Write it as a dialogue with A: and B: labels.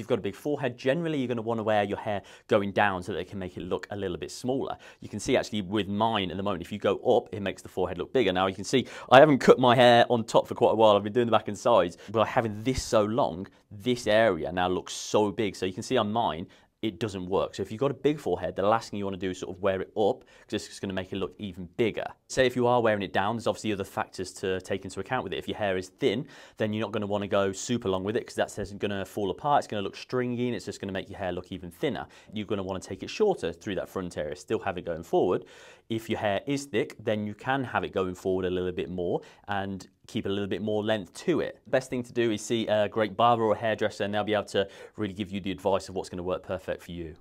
A: you've got a big forehead, generally you're going to want to wear your hair going down so that it can make it look a little bit smaller. You can see actually with mine at the moment, if you go up, it makes the forehead look bigger. Now you can see I haven't cut my hair on top for quite a while. I've been doing the back and sides, but having this so long, this area now looks so big. So you can see on mine, it doesn't work. So if you've got a big forehead, the last thing you want to do is sort of wear it up because it's going to make it look even bigger. Say if you are wearing it down, there's obviously other factors to take into account with it. If your hair is thin, then you're not going to want to go super long with it because that's going to fall apart. It's going to look stringy and it's just going to make your hair look even thinner. You're going to want to take it shorter through that front area, still have it going forward. If your hair is thick, then you can have it going forward a little bit more and keep a little bit more length to it. The best thing to do is see a great barber or hairdresser and they'll be able to really give you the advice of what's going to work perfect for you.